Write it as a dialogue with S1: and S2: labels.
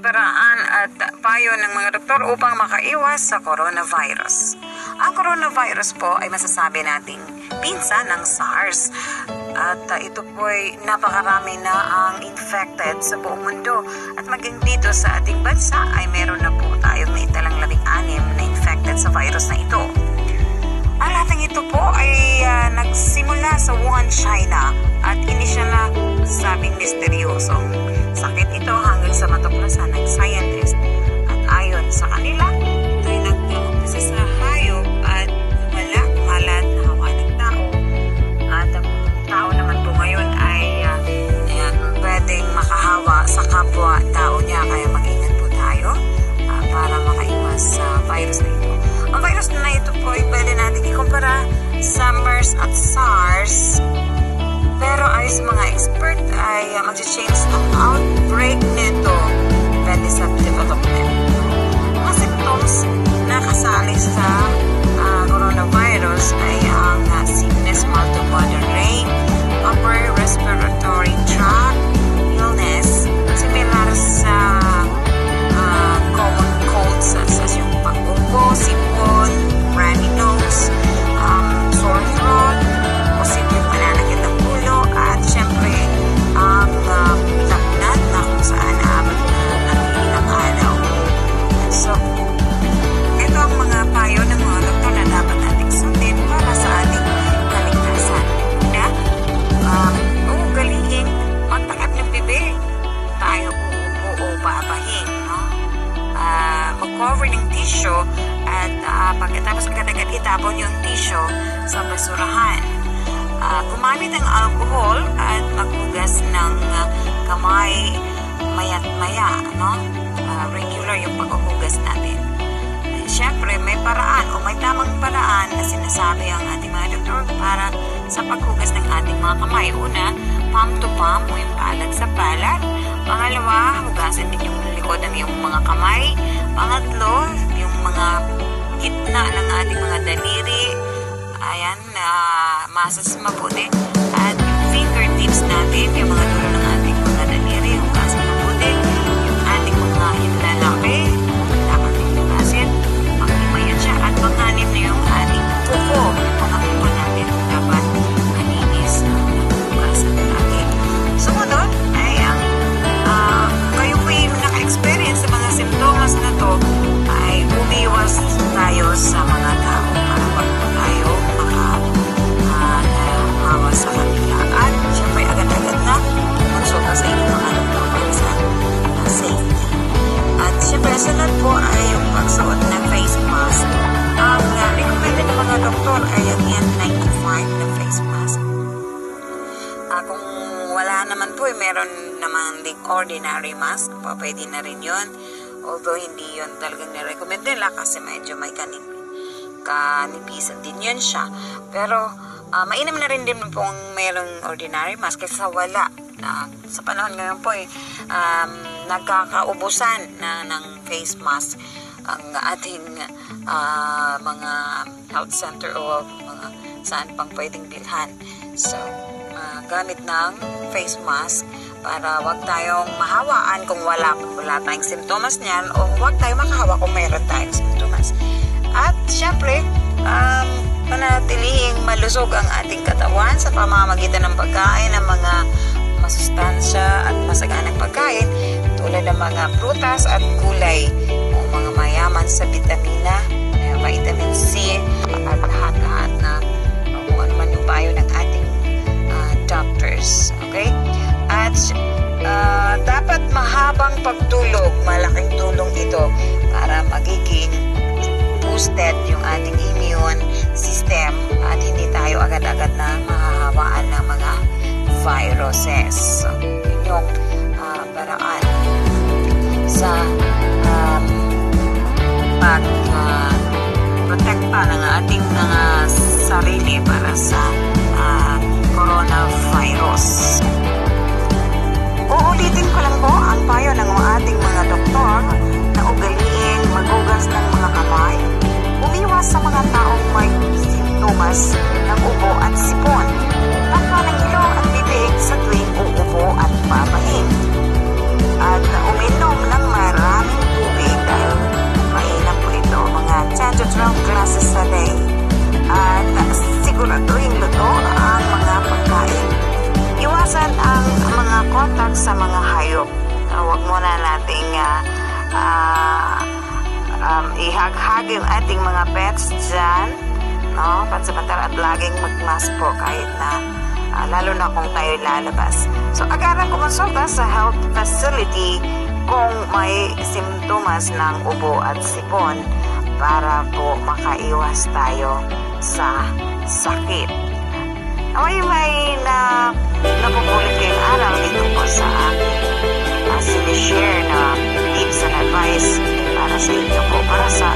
S1: paraan at payo ng mga doktor upang makaiwas sa coronavirus. Ang coronavirus po ay masasabi nating pinsan ng SARS. At uh, ito po ay napakarami na ang infected sa buong mundo. At maging dito sa ating bansa ay meron na po tayong naitalang labing anim na infected sa virus na ito. Ang lahat ito po ay uh, nagsimula sa Wuhan, China at inisyal na sabing misteryosong sakit ito hanggang sa matuklasan ng scientist. At ayon sa kanila, ito ay nag-umpisa sa hayop at wala kumalat na hawa ng tao. At ang tao naman po ngayon ay uh, ayan, pwedeng makahawa sa kapwa tao niya kaya mag-ingat po tayo uh, para makaiwas sa virus na ito. Ang virus na ito po ay pwede natin ikumpara sa MERS at SARS. Ay uh, mag-change ang outbreak nito depende sa development. Mga symptoms na kasali sa uh, pagkatapos agad-agad itapon yung tissue sa basurahan. Uh, gumamit ng alcohol at maghugas ng uh, kamay maya't maya, no? Uh, regular yung paghuhugas natin. Siyempre, may paraan o may tamang paraan na sinasabi ang ating mga doktor para sa paghugas ng ating mga kamay. Una, palm to palm o yung palad sa palad. Pangalawa, hugasan din yung likod ng iyong mga kamay. Pangatlo, yung mga gitna ng ating mga daliri. Ayan, na uh, masas mabuti. At yung fingertips sunod po ay yung pagsuot ng face mask. Ang uh, recommended ng mga doktor ay ang N95 na face mask. Uh, kung wala naman po, eh, meron naman ding ordinary mask. Pa, pwede na rin yun. Although hindi yun talagang nirecommend nila kasi medyo may kanip, kanipisan din yun siya. Pero uh, mainam na rin din pong merong ordinary mask kaysa wala. Uh, sa panahon ngayon po eh, um, nagkakaubusan na ng face mask ang ating uh, mga health center o mga saan pang pwedeng bilhan. So, uh, gamit ng face mask para wag tayong mahawaan kung wala, wala tayong simptomas niyan o wag tayong makahawa kung mayroon tayong simptomas. At syempre, um, panatilihing malusog ang ating katawan sa pamamagitan ng pagkain ng mga masustansya at tulad ng mga prutas at gulay o mga mayaman sa vitamina, vitamin C at lahat-lahat na kung ano man yung payo ng ating uh, doctors. Okay? At uh, dapat mahabang pagtulog. Malaking tulong ito para magiging boosted yung ating immune system at hindi tayo agad-agad na mahahawaan ng mga viruses. Yun yung sa um, pag uh, protekta ng ating mga sarili para sa uh, coronavirus. Uulitin ihaghag yung ating mga pets dyan. No? Pansamantala at laging magmask po kahit na ah, lalo na kung tayo lalabas. So, agarang kumonsulta sa health facility kung may simptomas ng ubo at sipon para po makaiwas tayo sa sakit. May may na napupulit kayong aral dito po sa akin. Uh, sinishare na tips and advice para sa inyo po, para sa